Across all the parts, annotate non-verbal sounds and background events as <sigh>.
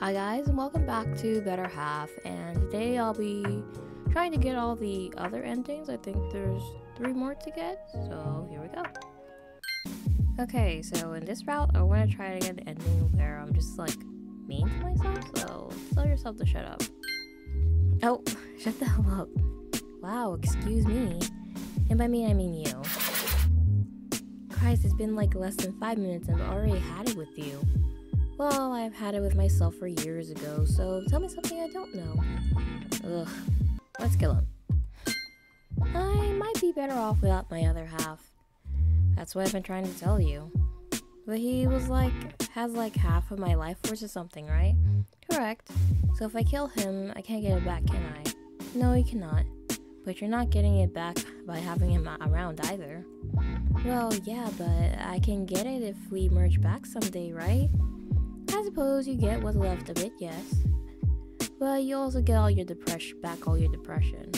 Hi guys and welcome back to Better Half and today I'll be trying to get all the other endings. I think there's three more to get, so here we go. Okay, so in this route I want to try to get an ending where I'm just like mean to myself, so tell yourself to shut up. Oh, <laughs> shut the hell up. Wow, excuse me. And by me I mean you. Christ, it's been like less than five minutes and I've already had it with you. Well, I've had it with myself for years ago, so tell me something I don't know. Ugh. Let's kill him. I might be better off without my other half. That's what I've been trying to tell you. But he was like, has like half of my life force or something, right? Correct. So if I kill him, I can't get it back, can I? No, you cannot. But you're not getting it back by having him around either. Well, yeah, but I can get it if we merge back someday, right? Suppose you get what's left of it, yes. But you also get all your depression back all your depression.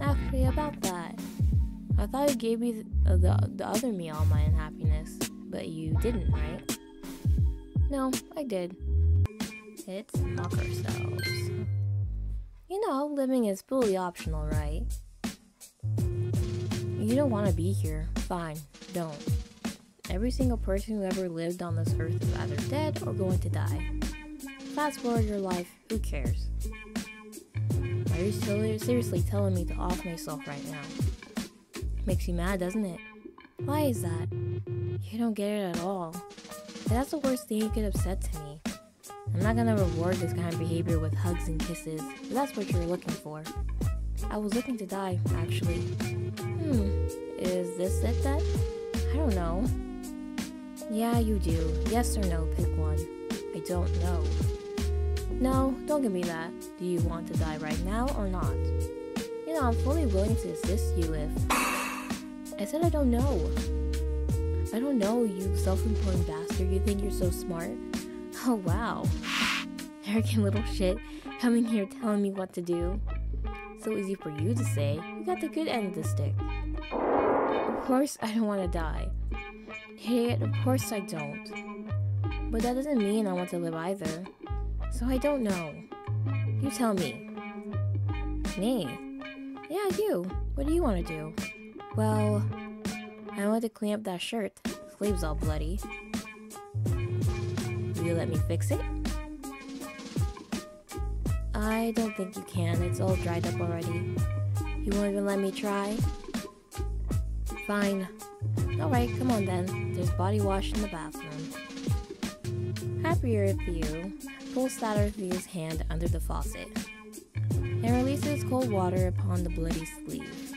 Actually, about that, I thought you gave me the, uh, the, the other me all my unhappiness, but you didn't, right? No, I did. It's mock ourselves. You know, living is fully optional, right? You don't want to be here. Fine, don't. Every single person who ever lived on this earth is either dead or going to die. Fast forward your life, who cares? Are you seriously telling me to off myself right now? Makes you mad, doesn't it? Why is that? You don't get it at all. That's the worst thing you could have said to me. I'm not gonna reward this kind of behavior with hugs and kisses, if that's what you're looking for. I was looking to die, actually. Hmm, is this it then? I don't know. Yeah, you do. Yes or no, pick one. I don't know. No, don't give me that. Do you want to die right now or not? You know, I'm fully willing to assist you if... <sighs> I said I don't know. I don't know, you self-important bastard. You think you're so smart? Oh, wow. <laughs> Arrogant little shit coming here telling me what to do. So easy for you to say. You got the good end of the stick. Of course, I don't want to die. Idiot, of course I don't. But that doesn't mean I want to live either. So I don't know. You tell me. Me? Yeah, you. What do you want to do? Well, I want to clean up that shirt. Sleeves all bloody. Will you let me fix it? I don't think you can. It's all dried up already. You won't even let me try? Fine. Alright, come on then. There's body wash in the bathroom. Happier you, pulls Satterthier's hand under the faucet and releases cold water upon the bloody sleeve.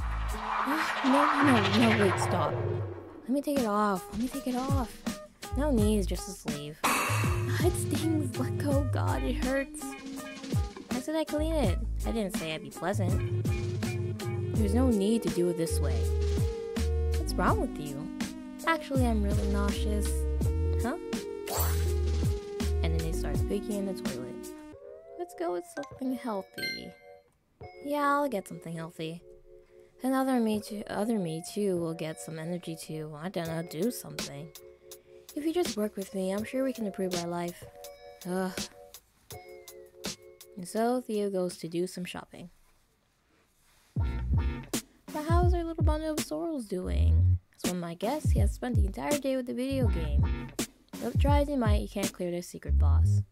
Ah, no, no, no, wait, stop. Let me take it off. Let me take it off. No knees, just a sleeve. Ah, it stings. Let go, God, it hurts. I said I clean it. I didn't say I'd be pleasant. There's no need to do it this way. What's wrong with you? Actually, I'm really nauseous. Huh? And then he starts picking in the toilet. Let's go with something healthy. Yeah, I'll get something healthy. And other me too, other me too will get some energy too. I don't know, do something. If you just work with me, I'm sure we can improve our life. Ugh. And so Thiu goes to do some shopping. But how's our little bundle of sorrels doing? One might guess, he has spent the entire day with the video game. But try as he might, he can't clear the secret boss.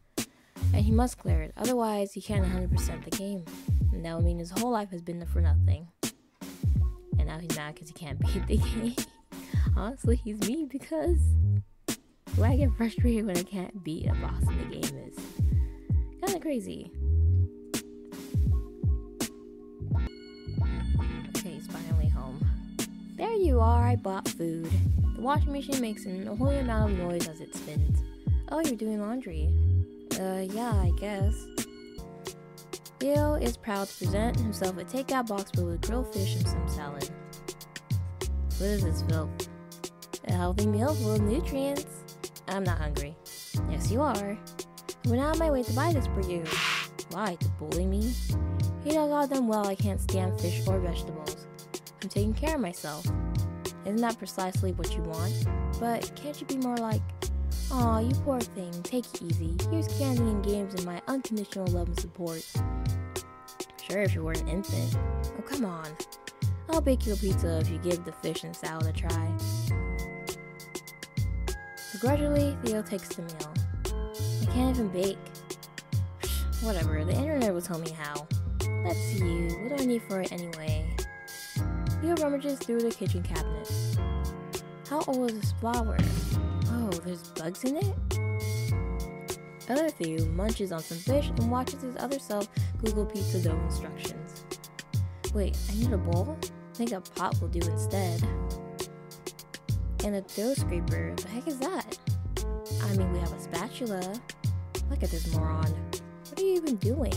And he must clear it, otherwise he can't 100% the game. And that would mean his whole life has been for nothing. And now he's mad because he can't <laughs> beat the game. Honestly, he's me because why I get frustrated when I can't beat a boss in the game is kind of crazy. There you are, I bought food. The washing machine makes an unholy amount of noise as it spins. Oh, you're doing laundry. Uh, yeah, I guess. Thiu is proud to present himself a takeout box filled with grilled fish and some salad. What is this, Phil? A healthy meal full of nutrients. I'm not hungry. Yes, you are. I went out of my way to buy this for you. Why? To bully me? You know goddamn well I can't stand fish or vegetables. I'm taking care of myself. Isn't that precisely what you want? But can't you be more like, Aw, you poor thing. Take it easy. Here's candy and games and my unconditional love and support. Sure, if you were an infant. Oh, come on. I'll bake you a pizza if you give the fish and salad a try. Begrudgingly, Thiu takes the meal. I can't even bake. Whatever, the internet will tell me how. Let's see, what do I need for it anyway? Thiu rummages through the kitchen cabinet. How old is this flour? Oh, there's bugs in it? Other Thiu munches on some fish and watches his other self Google pizza dough instructions. Wait, I need a bowl? I think a pot will do instead. And a dough scraper, the heck is that? I mean, we have a spatula. Look at this moron. What are you even doing?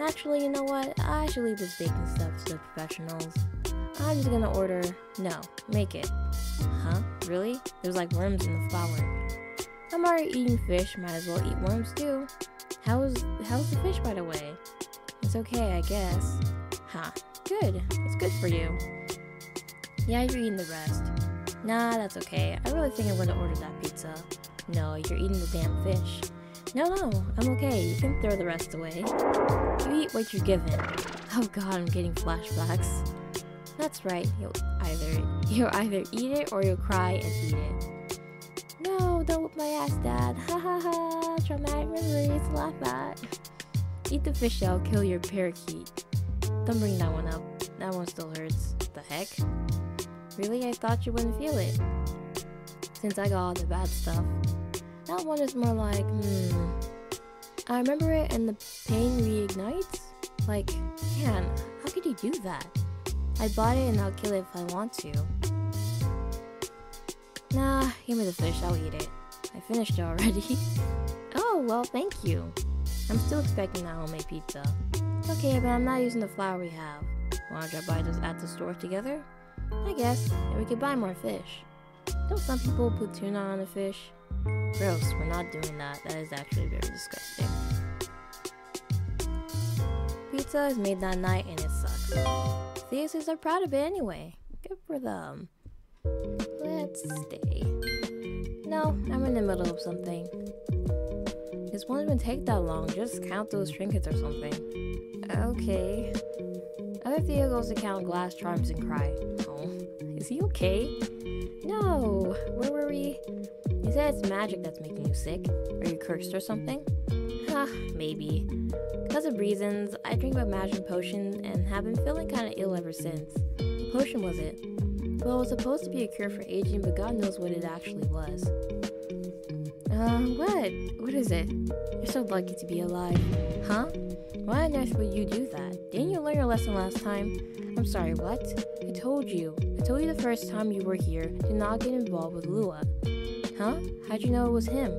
Naturally, you know what? I should leave this baking stuff to professionals. I'm just gonna order, no, make it. Huh? Really? There's like worms in the flour. I'm already eating fish, might as well eat worms too. How's, how's the fish, by the way? It's okay, I guess. Huh. Good. It's good for you. Yeah, you're eating the rest. Nah, that's okay. I really think I'm gonna order that pizza. No, you're eating the damn fish. No, no, I'm okay. You can throw the rest away. You eat what you're given. Oh god, I'm getting flashbacks. That's right. You'll either <laughs> you'll either eat it or you'll cry and eat it. No, don't whip my ass, Dad. Ha ha ha. Traumatic memories laugh at. Eat the fish shell, kill your parakeet. Don't bring that one up. That one still hurts. The heck? Really? I thought you wouldn't feel it. Since I got all the bad stuff. That one is more like, hmm. I remember it and the pain reignites? Like, man, how could you do that? I bought it and I'll kill it if I want to. Nah, give me the fish, I'll eat it. I finished it already. <laughs> oh, well, thank you. I'm still expecting that homemade pizza. Okay, but I'm not using the flour we have. Wanna drop by just at the store together? I guess, and we could buy more fish. Don't some people put tuna on the fish? Gross, we're not doing that. That is actually very disgusting. Pizza is made that night and it sucks. Theses are proud of it anyway. Good for them. Let's stay. No, I'm in the middle of something. This won't even take that long. Just count those trinkets or something. Okay. Other Thiu goes to count glass charms and cry. Oh, <laughs> is he okay? No. Where were we? You said it's magic that's making you sick. Are you cursed or something? Huh, <sighs> maybe. Because of reasons, I drink my magic potion and have been feeling kinda ill ever since. What potion was it? Well, it was supposed to be a cure for aging, but God knows what it actually was. Uh, what? What is it? You're so lucky to be alive. Huh? Why on earth would you do that? Didn't you learn your lesson last time? I'm sorry, what? I told you. I told you the first time you were here to not get involved with Lua. Huh? How'd you know it was him?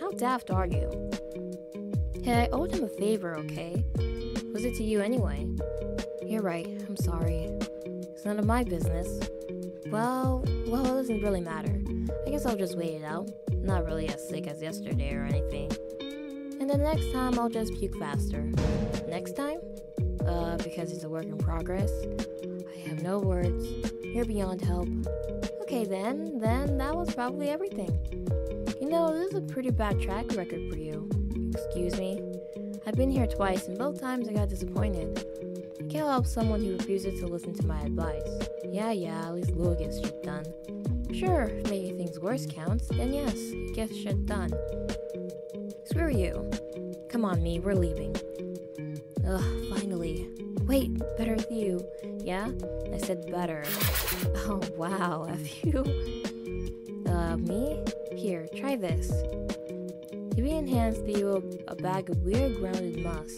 How daft are you? Hey, I owed him a favor, okay? Was it to you anyway? You're right, I'm sorry. It's none of my business. Well, well, it doesn't really matter. I guess I'll just wait it out. Not really as sick as yesterday or anything. And the next time I'll just puke faster. Next time? Uh, because it's a work in progress. I have no words. You're beyond help. Okay then, then that was probably everything. You know, this is a pretty bad track record for you. Excuse me? I've been here twice and both times I got disappointed. I can't help someone who refuses to listen to my advice. Yeah, yeah, at least Lua gets shit done. Sure, if making things worse counts, then yes, get shit done. Screw you. Come on, me, we're leaving. Ugh, finally. Wait, better with you. Yeah? I said better. Oh, wow, <laughs> have you? Uh, me? Here, try this. Giving hands to you a, bag of weird grounded moss.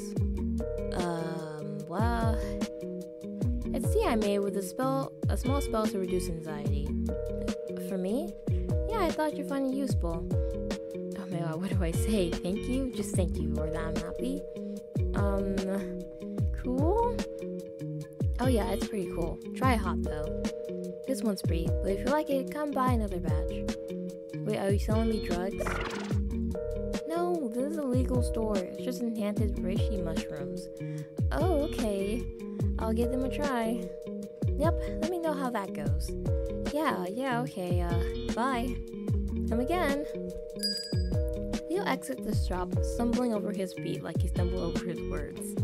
Um, well... It's tea I made with a spell, a small spell to reduce anxiety. For me? Yeah, I thought you'd find it useful. Oh my god, what do I say? Thank you? Just thank you, or that I'm happy. Um, cool? Oh yeah, it's pretty cool. Try hot though. This one's free, but if you like it, come buy another batch. Wait, are you selling me drugs? Legal store. It's just enchanted reishi mushrooms. Oh, okay. I'll give them a try. Yep, let me know how that goes. Yeah, yeah, okay, uh, bye. Come again. Thiu exits the shop, stumbling over his feet like he stumbled over his words.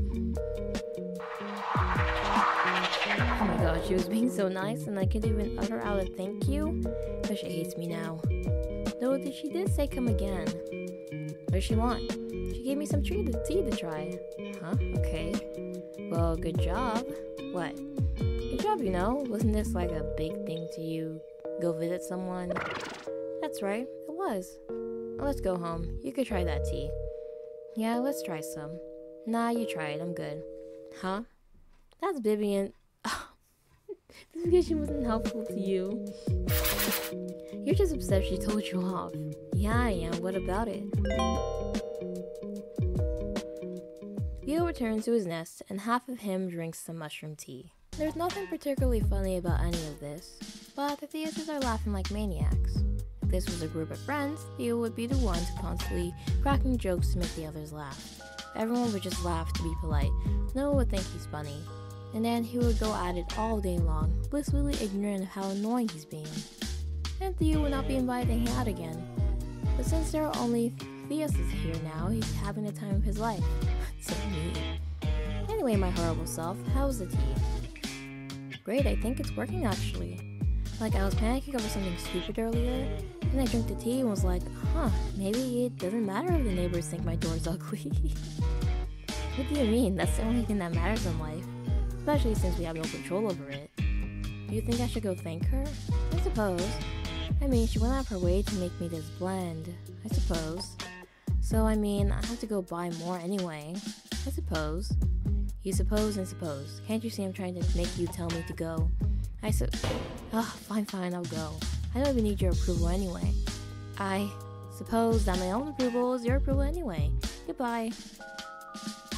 Oh my gosh, she was being so nice and I couldn't even utter out a thank you. But she hates me now. Though she did say come again. What does she want? She gave me some tea to, tea to try. Huh? Okay. Well, good job. What? Good job, you know. Wasn't this like a big thing to you? Go visit someone? That's right, it was. Let's go home. You could try that tea. Yeah, let's try some. Nah, you try it. I'm good. Huh? That's Vivian. <laughs> this she wasn't helpful to you. <laughs> You're just upset she told you off. Yeah, I am. What about it? Thiu returns to his nest, and half of him drinks some mushroom tea. There's nothing particularly funny about any of this, but the Theuses are laughing like maniacs. If this was a group of friends, Thiu would be the one to constantly cracking jokes to make the others laugh. Everyone would just laugh to be polite. No one would think he's funny. And then he would go at it all day long, blissfully ignorant of how annoying he's being. And Thiu would not be invited to hang out again. But since there are only Theuses here now, he's having the time of his life. <laughs> so mean. Anyway, my horrible self, how's the tea? Great, I think it's working actually. Like, I was panicking over something stupid earlier, and I drank the tea and was like, huh, maybe it doesn't matter if the neighbors think my door's <laughs> ugly. what do you mean? That's the only thing that matters in life. Especially since we have no control over it. Do you think I should go thank her? I suppose. I mean, she went out of her way to make me this blend. I suppose. So, I mean, I have to go buy more anyway. I suppose. You suppose and suppose. Can't you see I'm trying to make you tell me to go? I su- Ugh, fine, fine, I'll go. I don't even need your approval anyway. I suppose that my own approval is your approval anyway. Goodbye.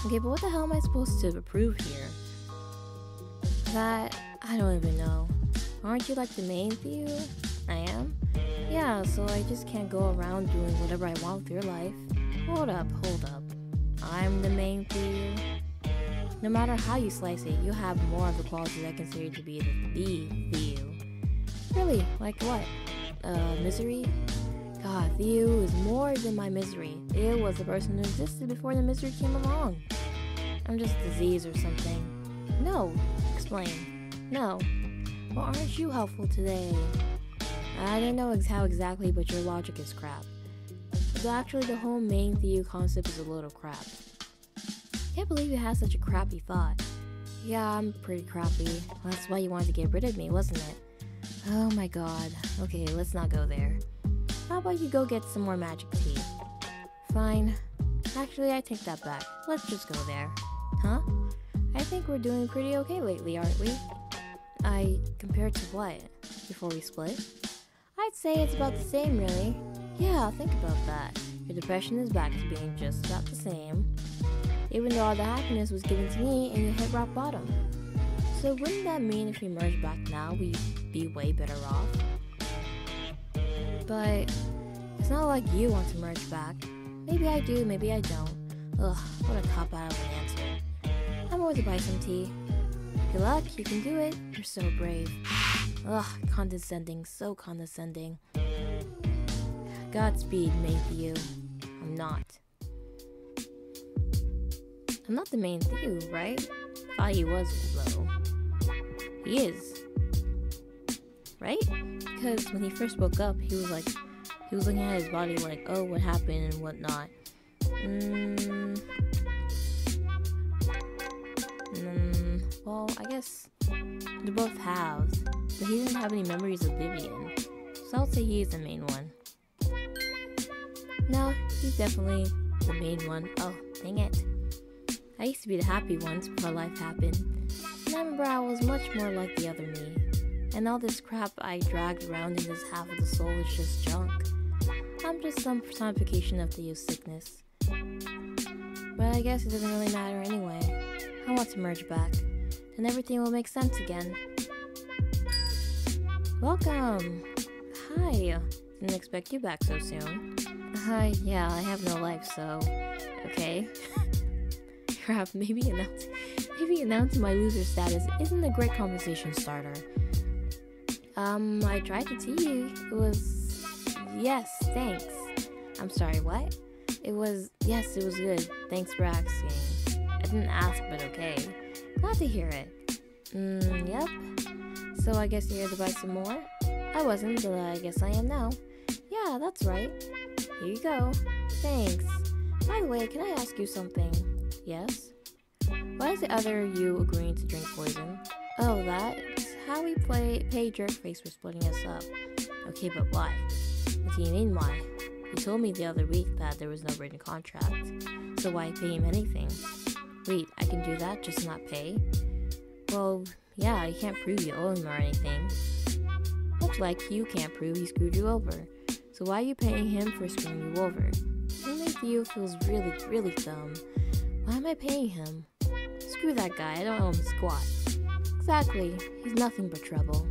Okay, but what the hell am I supposed to approve here? That, I don't even know. Aren't you like the main Thiu? I am? Yeah, so I just can't go around doing whatever I want with your life. Hold up, hold up. I'm the main Thiu? No matter how you slice it, you have more of the qualities I consider to be the, the Thiu. Really? Like what? Uh, misery? God, Thiu is more than my misery. Thiu was the person who existed before the misery came along. I'm just disease or something. No. Explain. No. Well, aren't you helpful today? I don't know ex- how exactly, but your logic is crap. So actually, the whole main Thiu concept is a of crap. Can't believe you had such a crappy thought. Yeah, I'm pretty crappy. That's why you wanted to get rid of me, wasn't it? Oh my god. Okay, let's not go there. How about you go get some more magic tea? Fine. Actually, I take that back. Let's just go there. Huh? I think we're doing pretty okay lately, aren't we? I compared to what? Before we split? I'd say it's about the same, really. Yeah, think about that. Your depression is back to being just about the same. Even though all the happiness was given to me and you hit rock bottom. So wouldn't that mean if we merge back now, we'd be way better off? But it's not like you want to merge back. Maybe I do, maybe I don't. Ugh, what a cop out of an answer. I'm going to buy some tea. Good luck, you can do it. You're so brave. Ugh, condescending, so condescending. Godspeed, Maythew. I'm not. I'm not the main Thiu, right? Thought he was, though. He is. Right? Because when he first woke up, he was like, he was looking at his body like, oh, what happened and whatnot. Mm, mm, well, I guess they both have, but he didn't have any memories of Vivian, so I'll say he is the main one. No, he's definitely the main one. Oh, dang it. I used to be the happy ones before life happened, and I remember I was much more like the other me. And all this crap I dragged around in this half of the soul is just junk. I'm just some personification of the youth sickness. But I guess it doesn't really matter anyway. I want to merge back. Then everything will make sense again. Welcome! Hi! Didn't expect you back so soon. Hi, yeah, I have no life, so... Okay. <laughs> Crap, maybe announce- maybe announcing my loser status isn't a great conversation starter. Um, I tried to tea. It was yes, thanks. I'm sorry, what? It was, yes, it was good. Thanks for asking. I didn't ask, but okay. Glad to hear it. Mm, yep. So I guess you're here to buy some more? I wasn't, but I guess I am now. Yeah, that's right. Here you go. Thanks. By the way, can I ask you something? Yes? Why is the other you agreeing to drink poison? Oh, that's how we play pay Jerkface for splitting us up. Okay, but why? What do you mean why? You told me the other week that there was no written contract. So why pay him anything? Wait, I can do that, just not pay? Well, yeah, you can't prove you owe him or anything. Looks like you can't prove he screwed you over. So why are you paying him for screwing you over? He makes you feels really, really dumb. Why am I paying him? Screw that guy, I don't owe him a squat. Exactly, he's nothing but trouble.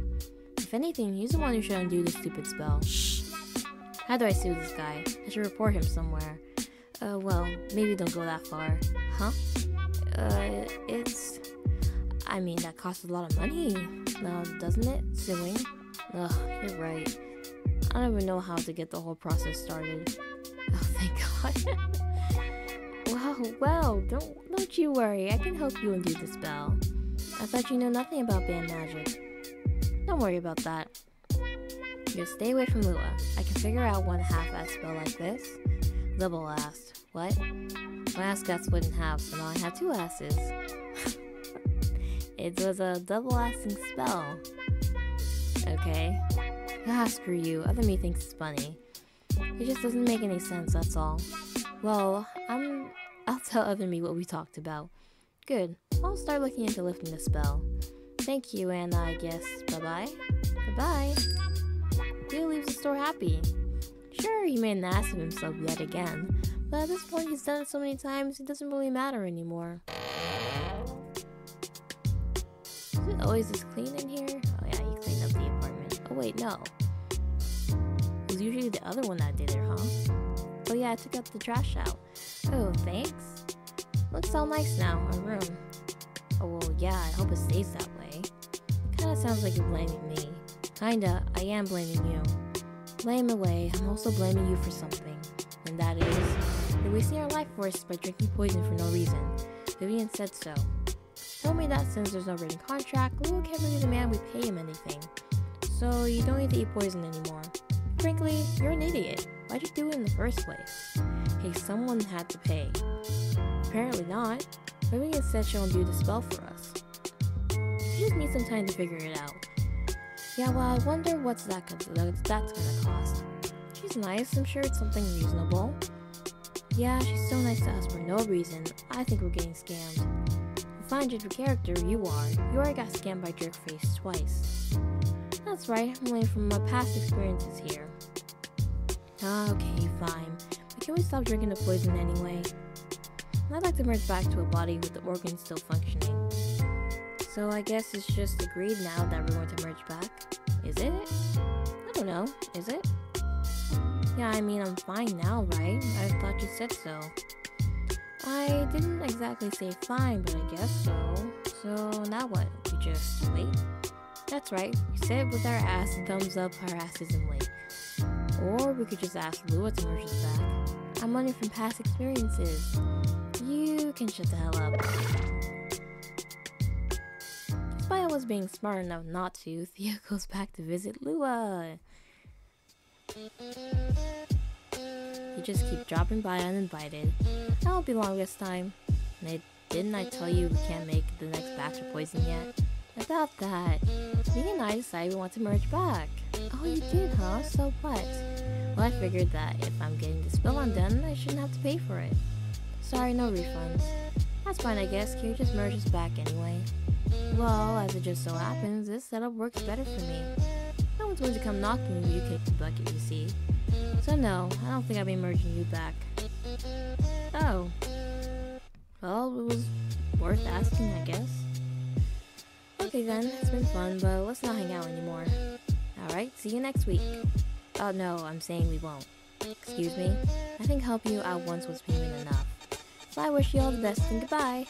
If anything, he's the one who should undo the stupid spell. Shh. How do I sue this guy? I should report him somewhere. Uh, well, maybe don't go that far. Huh? Uh, it's... I mean, that costs a lot of money, uh, doesn't it? Suing? Ugh, you're right. I don't even know how to get the whole process started. <laughs> Oh, thank God. <laughs> well, well, don't, don't you worry. I can help you undo the spell. I thought you know nothing about band magic. Don't worry about that. Just stay away from Lua. I can figure out one half-ass spell like this. Double asked, What? My ass got wouldn't have, so now I have two asses. <laughs> it was a double-assing spell. Okay. Ah, screw you. Other me thinks it's funny. It just doesn't make any sense, that's all. Well, I'm... I'll tell other me what we talked about. Good. I'll start looking into lifting the spell. Thank you, and I guess bye-bye? Bye-bye. Thiu leaves the store happy. Sure, he made an ass of himself yet again, but at this point he's done it so many times it doesn't really matter anymore. Oh, Always this clean in here? Oh yeah, he cleaned up the apartment. Oh wait, no. It was usually the other one that did it, huh? Oh yeah, I took out the trash out. Oh, thanks. Looks all nice now, our room. Oh well, yeah, I hope it stays that way. Kinda sounds like you're blaming me. Kinda, I am blaming you. Blame away, I'm also blaming you for something. And that is, you're wasting our life force by drinking poison for no reason. Vivian said so. Told me that since there's no written contract, Lua can't really demand we pay him anything. So you don't need to eat poison anymore. Frankly, you're an idiot. Why'd you do it in the first place? Hey, someone had to pay. Apparently not. Vivian said she'll do the spell for us. She just needs some time to figure it out. Yeah, well, I wonder what's that gonna, that's gonna cost. She's nice, I'm sure it's something reasonable. Yeah, she's so nice to us for no reason. I think we're getting scammed. Judge of character, you are. You already got scammed by Jerkface twice. That's right, I'm learning from my past experiences here. Ah, Okay, fine. But can we stop drinking the poison anyway? I'd like to merge back to a body with the organs still functioning. So I guess it's just agreed now that we're going to merge back. Is it? I don't know. Is it? Yeah, I mean, I'm fine now, right? I thought you said so. I didn't exactly say fine, but I guess so. So now what? We just wait? That's right. We sit with our ass thumbs up our asses and wait. Or we could just ask Lua to merge us back. I'm learning from past experiences. You can shut the hell up. Despite always being smart enough not to, Thiu goes back to visit Lua. You just keep dropping by uninvited. That won't be long this time. And didn't I tell you we can't make the next batch of poison yet? About that, me and I decided we want to merge back. Oh, you did, huh? So what? Well, I figured that if I'm getting the spell undone, I shouldn't have to pay for it. Sorry, no refunds. That's fine, I guess. You just merge us back anyway? Well, as it just so happens, this setup works better for me. No one's going to come knocking when you kick the bucket, you see. So no, I don't think I'll be merging you back. Oh. Well, it was worth asking, I guess. Okay then, it's been fun, but let's not hang out anymore. Alright, see you next week. Oh no, I'm saying we won't. Excuse me? I think helping you out once was payment enough. So I wish you all the best and goodbye.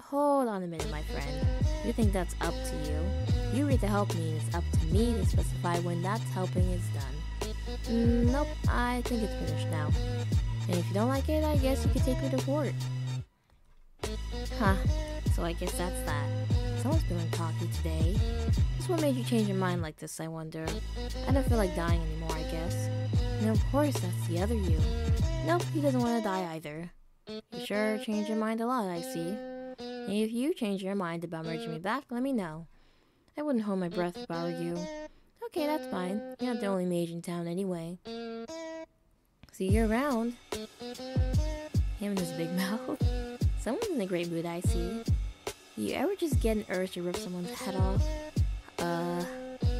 Hold on a minute, my friend. You think that's up to you? You read the help me and it's up to me to specify when that helping is done. Mm, nope, I think it's finished now. And if you don't like it, I guess you could take me to court. Huh, so I guess that's that. Someone's been cocky today. Just what made you change your mind like this, I wonder? I don't feel like dying anymore, I guess. No, of course, that's the other you. Nope, he doesn't want to die either. You sure change your mind a lot, I see. And if you change your mind about merging me back, let me know. I wouldn't hold my breath if I were you. Okay, that's fine. You're not the only mage in town anyway. See you around. Him and his big <laughs> mouth. Someone's in a great mood, I see. You ever just get an urge to rip someone's head off? Uh,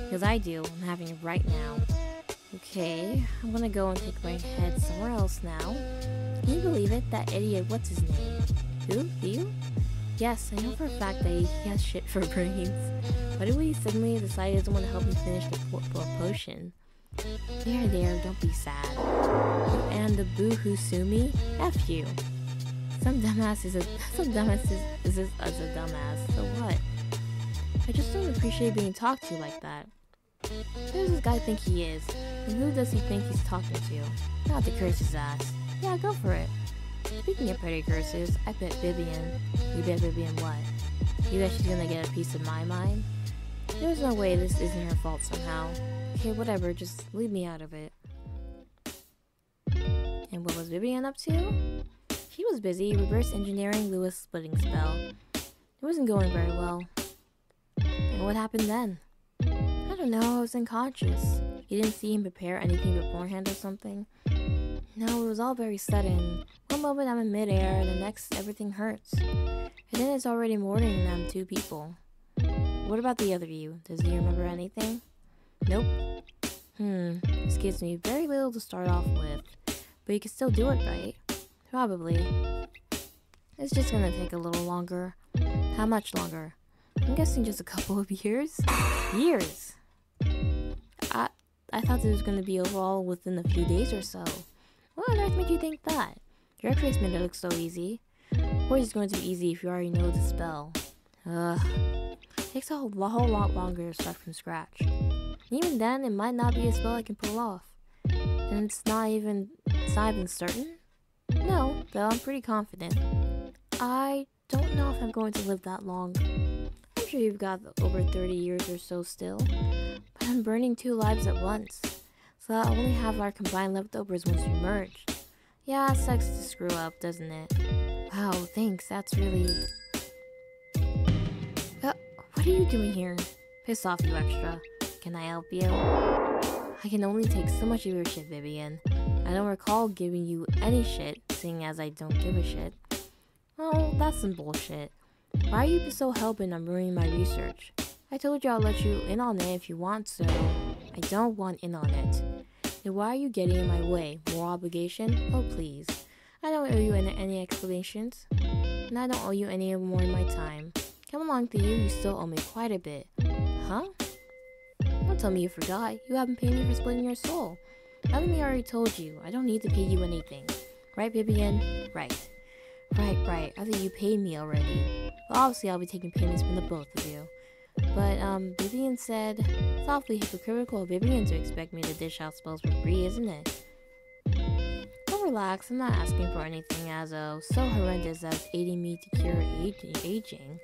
because I do. I'm having it right now. Okay, I'm gonna go and take my head somewhere else now. Can you believe it? That idiot, what's his name? Who? You? Yes, I know for a fact that he has shit for <laughs> brains. Why did we suddenly decide he doesn't want to help me finish the po po potion? There, there, don't be sad. And the boo-hoo sue me? F you. Some dumbass is a <laughs> some dumbass is, is, is, a dumbass. So what? I just don't appreciate being talked to like that. Who does this guy think he is? And who does he think he's talking to? Not the curse ass. Yeah, go for it. Speaking of petty curses, I bet Vivian. You bet Vivian what? You bet she's gonna get a piece of my mind? There's no way this isn't her fault somehow. Okay, whatever, just leave me out of it. And what was Vivian up to? She was busy reverse engineering Lua's splitting spell. It wasn't going very well. And what happened then? I don't know, I was unconscious. You didn't see him prepare anything beforehand or something? No, it was all very sudden. One moment I'm in midair, the next everything hurts. And then it's already morning and I'm two people. What about the other you? Does he remember anything? Nope. Hmm, this gives me very little to start off with. But you can still do it, right? Probably. It's just gonna take a little longer. How much longer? I'm guessing just a couple of years? Years! I, I thought it was gonna be overall within a few days or so. What on earth made you think that? Your x made it look so easy. Or is it going to be easy if you already know the spell? Ugh. Takes a whole, whole lot longer to start from scratch. Even then, it might not be a spell I can pull off. And it's not even it's not even certain? No, though I'm pretty confident. I don't know if I'm going to live that long. I'm sure you've got over 30 years or so still. But I'm burning two lives at once. So I'll only have our combined leftovers once we merge. Yeah, sucks to screw up, doesn't it? Wow, thanks, that's really... Uh, what are you doing here? Piss off, you extra. Can I help you? I can only take so much of your shit, Vivian. I don't recall giving you any shit, seeing as I don't give a shit. Oh, that's some bullshit. Why are you so hell-bent on ruining my research? I told you I'll let you in on it if you want, so... I don't want in on it. Then why are you getting in my way? More obligation? Oh, please. I don't owe you any, any explanations. And I don't owe you any more of my time. Come along to you, you still owe me quite a bit. Huh? Don't tell me you forgot. You haven't paid me for splitting your soul. me already told you. I don't need to pay you anything. Right, Vivian? Right. Right, right. I think you paid me already. Well, obviously I'll be taking payments from the both of you. But, um, Vivian said, awfully hypocritical of Vivian to expect me to dish out spells for free, isn't it? Don't relax, I'm not asking for anything as uh, so horrendous as aiding me to cure aging.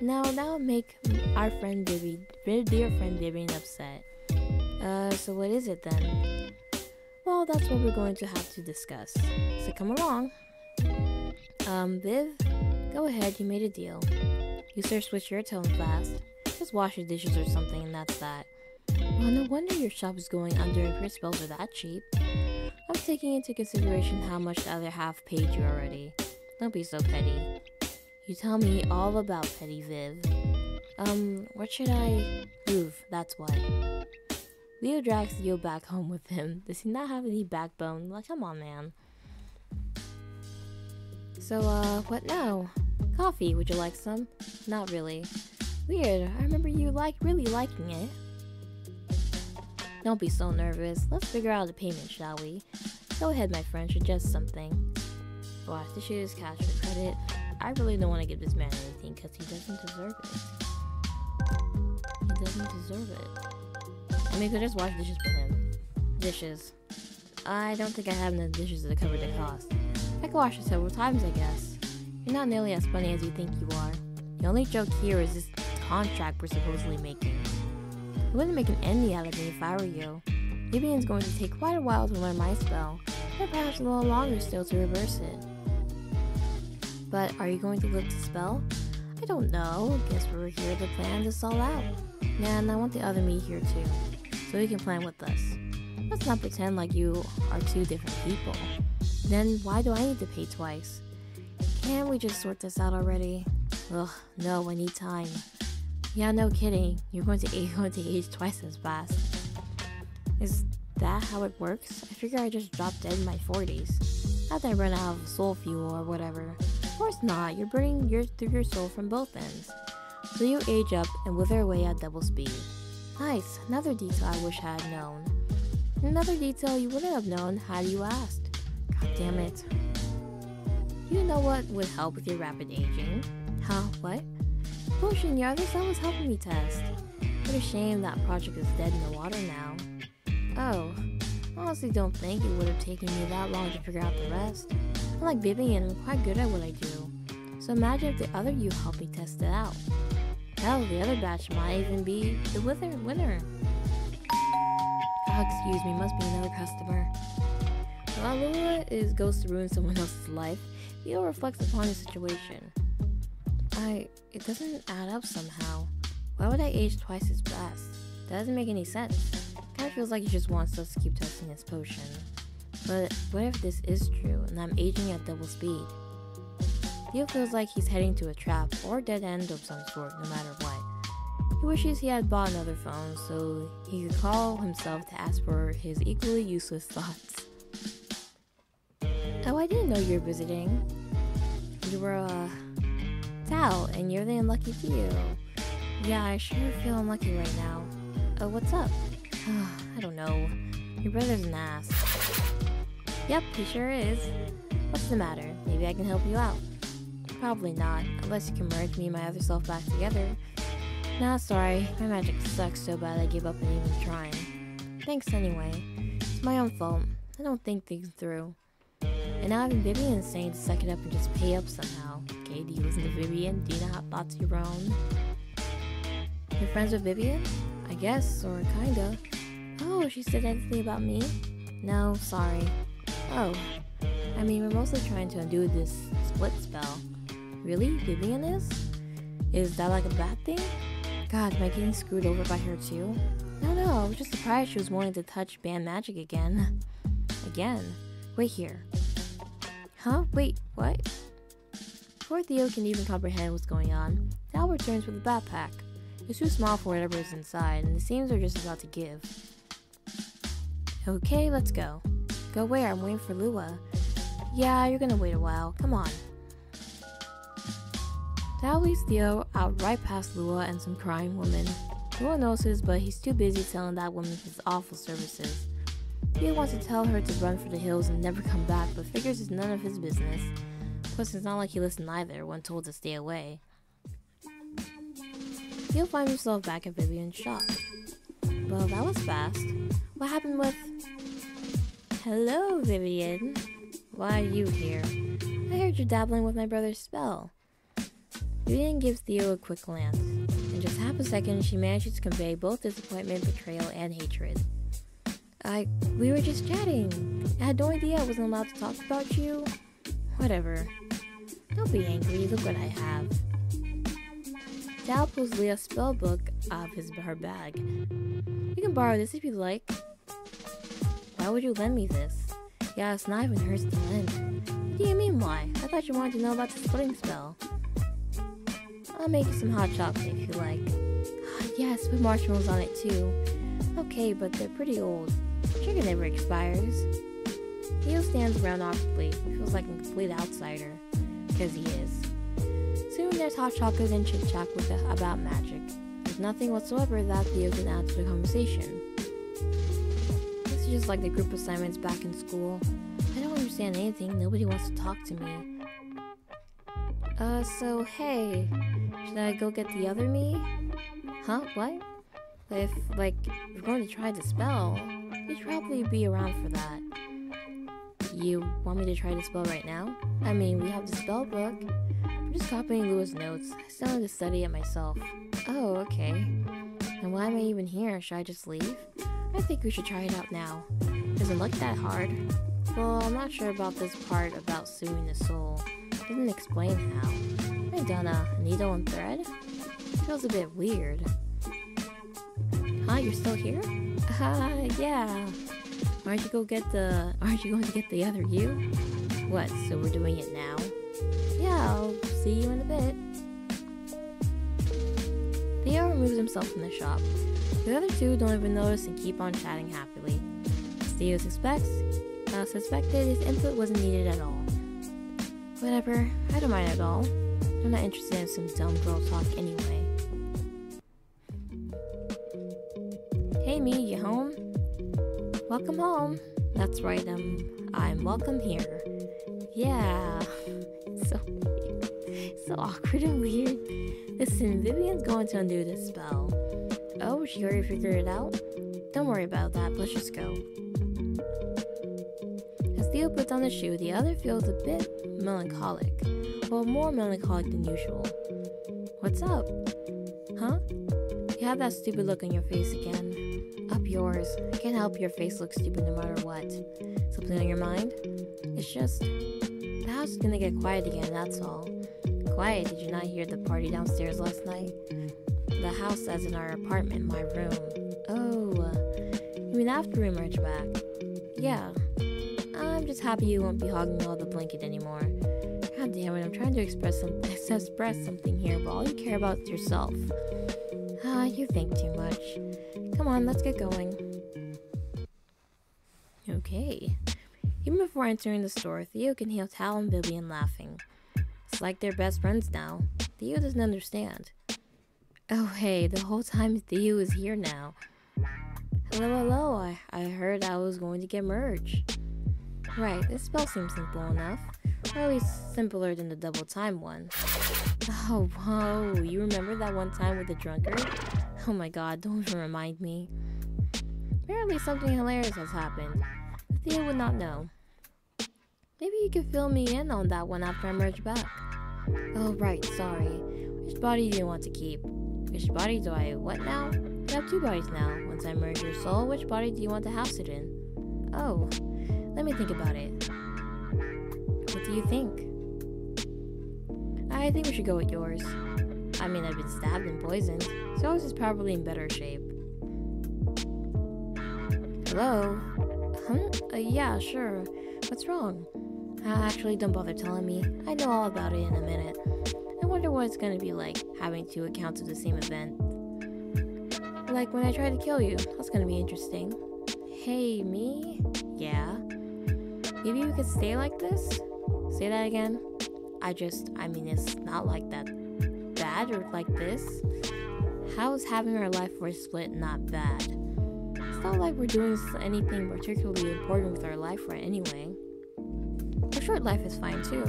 Now, that would make our friend Vivi, dear friend Vivian upset. Uh, so what is it then? Well, that's what we're going to have to discuss. So come along. Um, Viv, go ahead, you made a deal. You sir switch your tone fast. Just wash your dishes or something and that's that. Well, no wonder your shop is going under if your spells are that cheap. I'm taking into consideration how much the other half paid you already. Don't be so petty. You tell me all about Petty Viv. Um, what should I... move? that's what. Leo drags Leo back home with him. Does he not have any backbone? Like, come on, man. So, uh, what now? Coffee, would you like some? Not really. Weird, I remember you like really liking it. Don't be so nervous. Let's figure out the payment, shall we? Go ahead, my friend, suggest something. Wash dishes, cash for credit. I really don't want to give this man anything because he doesn't deserve it. He doesn't deserve it. I mean, could just wash dishes for him. dishes. I don't think I have enough dishes to cover the cost. I can wash it several times, I guess. You're not nearly as funny as you think you are. The only joke here is this contract we're supposedly making. I wouldn't make an enemy out of me if I were you. Vivian's going to take quite a while to learn my spell, and perhaps a little longer still to reverse it. But are you going to live to spell? I don't know. Guess we're here to plan this all out. And I want the other me here too, so he can plan with us. Let's not pretend like you are two different people. Then why do I need to pay twice? Can't we just sort this out already? Ugh, no, I need time. Yeah, no kidding. You're going to, you're going to age twice as fast. Is that how it works? I figure I just dropped dead in my 40s. Not that I run out of soul fuel or whatever. Of course not. You're burning your, through your soul from both ends. So you age up and wither away at double speed. Nice. Another detail I wish I had known. Another detail you wouldn't have known had you asked. God damn it. You know what would help with your rapid aging? Huh? What? Potion, other son was helping me test. What a shame that project is dead in the water now. Oh, I honestly don't think it would have taken me that long to figure out the rest. I like Unlike Vivian, I'm quite good at what I do. So imagine if the other you helped me test it out. Hell, the other batch might even be the wither winner. Oh, excuse me, must be another customer. While Lua is goes to ruin someone else's life, Thiu reflects upon the situation. I it doesn't add up somehow. Why would I age twice as fast? That doesn't make any sense. Kinda feels like he just wants us to keep testing his potion. But what if this is true and I'm aging at double speed? Thiu feels like he's heading to a trap or dead end of some sort, no matter what. He wishes he had bought another phone so he could call himself to ask for his equally useless <laughs> thoughts. Oh, I didn't know you were visiting. You were, uh, Tal, and you're the unlucky few. Yeah, I sure feel unlucky right now. Oh, what's up? <sighs> I don't know. Your brother's an ass. Yep, he sure is. What's the matter? Maybe I can help you out. Probably not, unless you can merge me and my other self back together. Nah, sorry. My magic sucks so bad I gave up on even trying. Thanks anyway. It's my own fault. I don't think things through. And now even Vivian's saying to suck it up and just pay up somehow. You listen to Vivian? You have thoughts your own? You're friends with Vivian? I guess, or kinda. Oh, she said anything about me? No, sorry. Oh. I mean, we're mostly trying to undo this split spell. Really? Vivian is? Is that like a bad thing? God, am I getting screwed over by her too? No, no, I was just surprised she was wanting to touch band magic again. Again? Wait here. Huh? Wait, what? Before Thiu can even comprehend what's going on, Tal returns with a backpack. It's too small for whatever is inside, and the seams are just about to give. Okay, let's go. Go where? I'm waiting for Lua. Yeah, you're gonna wait a while. Come on. Tal leads Thiu out right past Lua and some crying women. Lua notices, but he's too busy telling that woman his awful services. Thiu wants to tell her to run for the hills and never come back, but figures it's none of his business. Plus, it's not like he listened either when told to stay away. You'll find himself back at Vivian's shop. Well, that was fast. What happened with... Hello, Vivian. Why are you here? I heard you're dabbling with my brother's spell. Vivian gives Thiu a quick glance. In just half a second, she manages to convey both disappointment, betrayal, and hatred. I... we were just chatting. I had no idea I wasn't allowed to talk about you. Whatever. Don't be angry, look what I have. Tal pulls Lua's spell book out of his, her bag. You can borrow this if you like. Why would you lend me this? Yeah, it's not even hers to lend. What do you mean why? I thought you wanted to know about the splitting spell. I'll make you some hot chocolate if you like. <gasps> yes, put marshmallows on it too. Okay, but they're pretty old. Sugar never expires. Thiu stands around awkwardly. Feels like a complete outsider. Because he is. Soon there's hot chocolate and chit chat with the, about magic. There's nothing whatsoever that Thiu can add to the conversation. This is just like the group assignments back in school. I don't understand anything. Nobody wants to talk to me. Uh, so hey, should I go get the other me? Huh? What? If, like, we're going to try the spell, You'd probably be around for that. You want me to try to spell right now? I mean, we have the spell book. I'm just copying Lua's notes. I still need to study it myself. Oh, okay. And why am I even here? Should I just leave? I think we should try it out now. Doesn't look that hard. Well, I'm not sure about this part about suing the soul. Didn't explain how. I done a needle and thread? Feels a bit weird. Huh, you're still here? <laughs> Uh, yeah. Aren't you go get the aren't you going to get the other you? What, so we're doing it now? Yeah, I'll see you in a bit. Thiu removes himself from the shop. The other two don't even notice and keep on chatting happily. Thiu suspects uh, suspected his input wasn't needed at all. Whatever, I don't mind at all. I'm not interested in some dumb girl talk anyway. Welcome home. That's right, um, I'm welcome here. Yeah. <laughs> So So awkward and weird. Listen, Vivian's going to undo this spell. Oh, she already figured it out? Don't worry about that, let's just go. As Thiu puts on the shoe, the other feels a bit melancholic. Well, more melancholic than usual. What's up? Huh? You have that stupid look on your face again. Yours. I can't help your face look stupid no matter what. Something on your mind? It's just... The house is gonna get quiet again, that's all. Quiet, did you not hear the party downstairs last night? The house as in our apartment, my room. Oh, you mean after we merge back? Yeah. I'm just happy you won't be hogging all the blanket anymore. God damn it, I'm trying to express some <laughs> express something here, but all you care about is yourself. Ah, you think too much. Come on, let's get going. Okay. Even before entering the store, Thiu can hear Tal and Vivian laughing. It's like they're best friends now. Thiu doesn't understand. Oh hey, the whole time Thiu is here now. Hello, hello, I, I heard I was going to get merged. Right, this spell seems simple enough. Or at least simpler than the double time one. Oh, whoa, you remember that one time with the drunkard? Oh my god, don't even remind me. Apparently something hilarious has happened. Thiu would not know. Maybe you could fill me in on that one after I merge back. Oh, right, sorry. Which body do you want to keep? Which body do I what now? You have two bodies now. Once I merge your soul, which body do you want to house it in? Oh, let me think about it. What do you think? I think we should go with yours. I mean, I've been stabbed and poisoned, so yours is probably in better shape. Hello? Huh? Uh, yeah, sure. What's wrong? Uh, actually, don't bother telling me. I know all about it in a minute. I wonder what it's gonna be like having two accounts of the same event. Like when I tried to kill you. That's gonna be interesting. Hey, me? Yeah. Maybe we could stay like this? Say that again. I just, I mean, it's not like that bad or like this. How is having our life force split not bad? It's not like we're doing anything particularly important with our life right anyway. A short life is fine too.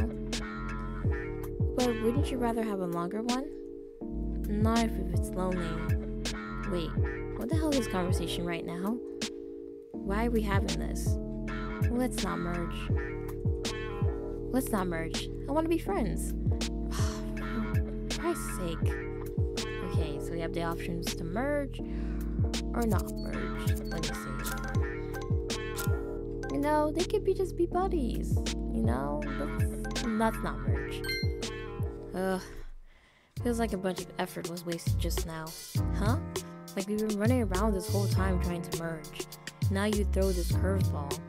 But wouldn't you rather have a longer one? Not if it's lonely. Wait, what the hell is this conversation right now? Why are we having this? Let's not merge. Let's not merge. I want to be friends. Oh, for Christ's sake. Okay, so we have the options to merge or not merge. Let me see. You know, they could be just be buddies. You know, let's, let's not merge. Ugh. Feels like a bunch of effort was wasted just now. Huh? Like we've been running around this whole time trying to merge. Now you throw this curveball.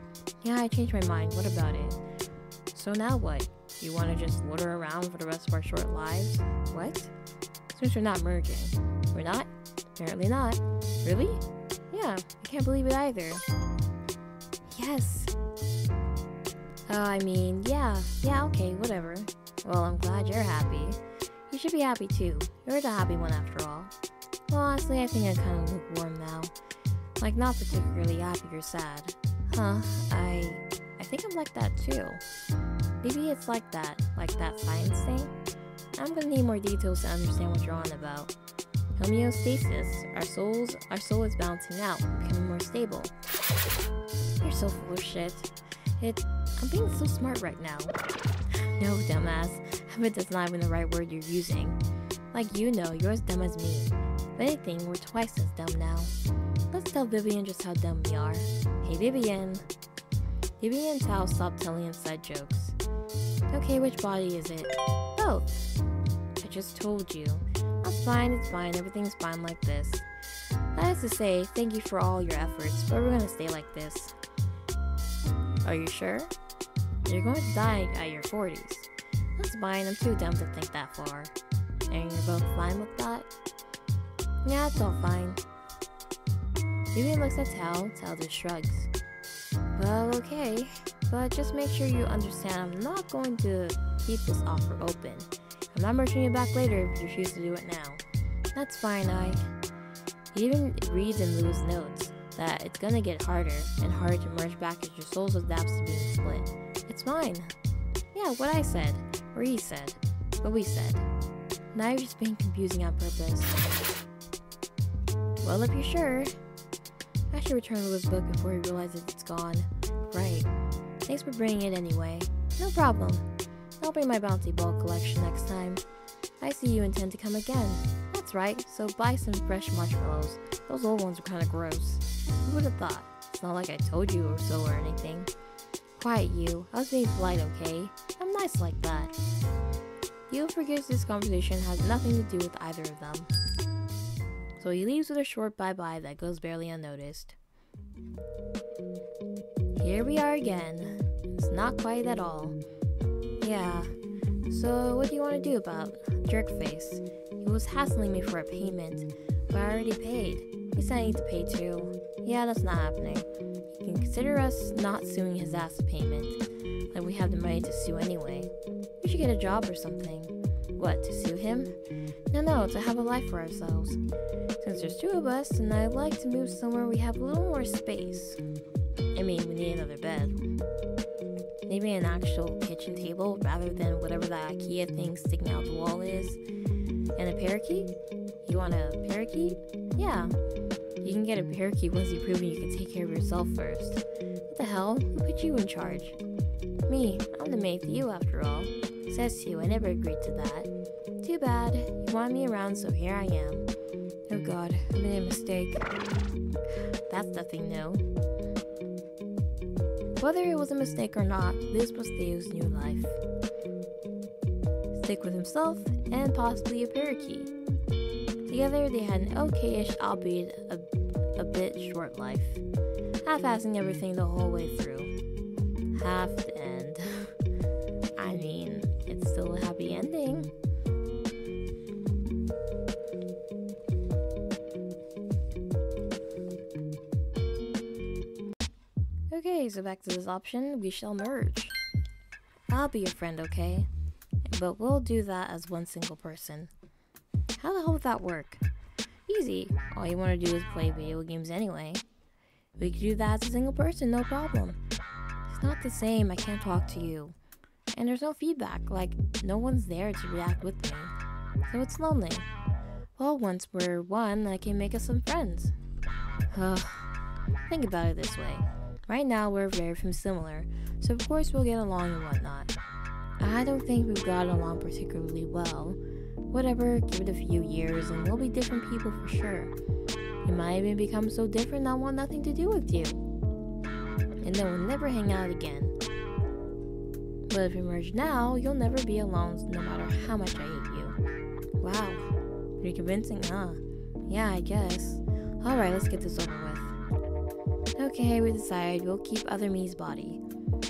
Yeah, I changed my mind. What about it? So now what? You want to just loiter around for the rest of our short lives? What? Since we're not merging. We're not? Apparently not. Really? Yeah, I can't believe it either. Yes. Uh, I mean, yeah, yeah, okay, whatever. Well, I'm glad you're happy. You should be happy too. You're the happy one after all. Well, honestly, I think I'm kind of lukewarm now. Like, not particularly happy or sad. Huh, I... I think I'm like that too. Maybe it's like that, like that science thing. I'm gonna need more details to understand what you're on about. Homeostasis. Our souls, our soul is balancing out, becoming more stable. You're so full of shit. It, I'm being so smart right now. <laughs> No, dumbass. But that's not even the right word you're using. Like you know, you're as dumb as me. If anything, we're twice as dumb now. Let's tell Vivian just how dumb we are. Hey Vivian. Vivian Tao stop telling inside jokes. Okay, which body is it? Both. I just told you. That's fine, it's fine, everything's fine like this. That is to say, thank you for all your efforts, but we're gonna stay like this. Are you sure? You're going to die at your 40s. That's fine, I'm too dumb to think that far. And you're both fine with that? Yeah, it's all fine. Vivian looks at Tao, Tao just shrugs. Well, okay, but just make sure you understand I'm not going to keep this offer open. I'm not merging it back later if you choose to do it now. That's fine, I. He even reads in Lua's notes that it's gonna get harder and harder to merge back as your souls adapt to being split. It's fine. Yeah, what I said, or he said, what we said. Now you're just being confusing on purpose. Well, if you're sure. I should return Lua's book before he realizes it's gone. Right. Thanks for bringing it anyway. No problem. I'll bring my bounty ball collection next time. I see you intend to come again. That's right, so buy some fresh marshmallows. Those old ones are kinda gross. Who would have thought? It's not like I told you or so or anything. Quiet you. I was being polite, okay? I'm nice like that. You forgets this conversation has nothing to do with either of them. So he leaves with a short bye-bye that goes barely unnoticed. Here we are again. It's not quite at all. Yeah. So what do you want to do about Jerkface? He was hassling me for a payment, but I already paid. He said I need to pay too. Yeah, that's not happening. You can consider us not suing his ass payment. Like we have the money to sue anyway. We should get a job or something. What, to sue him? No, no, to have a life for ourselves. Since there's two of us, and I'd like to move somewhere we have a little more space. I mean, we need another bed. Maybe an actual kitchen table rather than whatever that IKEA thing sticking out the wall is. And a parakeet? You want a parakeet? Yeah. You can get a parakeet once you've proven you can take care of yourself first. What the hell? Who put you in charge? Me. I'm the maid to you, after all. Says to you, I never agreed to that. Too bad. You want me around, so here I am. Oh god, I made a mistake. That's nothing new. Whether it was a mistake or not, this was Thiu's new life. Stick with himself and possibly a parakeet. Together, they had an okayish, albeit a, a bit short life, half-assing everything the whole way through. Half and <laughs> I mean, it's still a happy ending. Okay, so back to this option, we shall merge. I'll be your friend, okay? But we'll do that as one single person. How the hell would that work? Easy. All you want to do is play video games anyway. We could do that as a single person, no problem. It's not the same, I can't talk to you. And there's no feedback, like, no one's there to react with me. So it's lonely. Well, once we're one, I can make us some friends. Ugh. Think about it this way. Right now, we're very similar, so of course we'll get along and whatnot. I don't think we've gotten along particularly well. Whatever, give it a few years and we'll be different people for sure. You might even become so different I want nothing to do with you. And then we'll never hang out again. But if we merge now, you'll never be alone no matter how much I hate you. Wow, pretty convincing, huh? Yeah, I guess. Alright, let's get this over with. Okay, we decided we'll keep other me's body.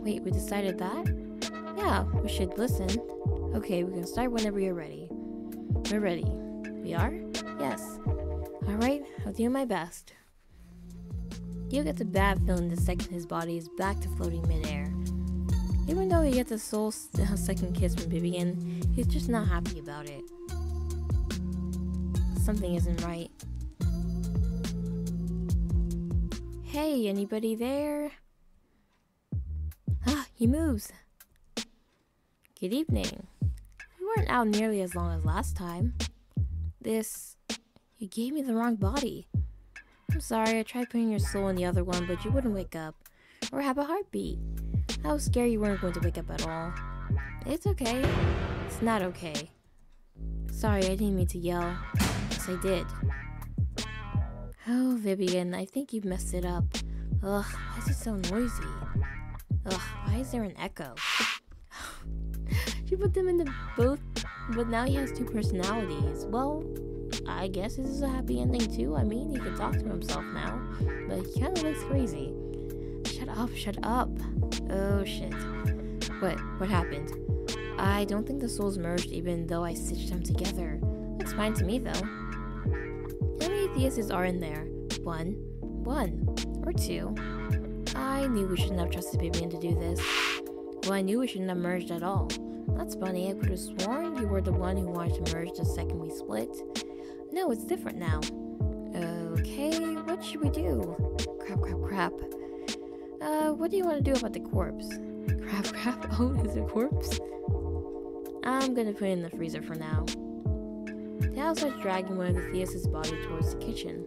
Wait, we decided that? Yeah, we should listen. Okay, we can start whenever you're ready. We're ready. We are? Yes. Alright, I'll do my best. Thiu gets a bad feeling the second his body is back to floating midair. Even though he gets a soul second kiss from Vivian, he's just not happy about it. Something isn't right. Hey, anybody there? Ah, he moves. Good evening. We weren't out nearly as long as last time. This. You gave me the wrong body. I'm sorry, I tried putting your soul in the other one, but you wouldn't wake up. Or have a heartbeat. I was scared you weren't going to wake up at all. It's okay. It's not okay. Sorry, I didn't mean to yell. Yes, I did. Oh, Vivian, I think you messed it up. Ugh, why is it so noisy? Ugh, why is there an echo? <sighs> she put them in the booth, but now he has two personalities. Well, I guess this is a happy ending too. I mean, he can talk to himself now, but he kind of looks crazy. Shut up, shut up. Oh shit. What? What happened? I don't think the souls merged even though I stitched them together. Looks fine to me though. Many are in there? One. One. Or two. I knew we shouldn't have trusted Vivian to do this. Well, I knew we shouldn't have merged at all. That's funny, I could have sworn you were the one who wanted to merge the second we split. No, it's different now. Okay, what should we do? Crap, crap, crap. Uh, what do you want to do about the corpse? Crap, crap, <laughs> oh, is it a corpse? I'm gonna put it in the freezer for now. Now starts dragging one of the Theus's body towards the kitchen.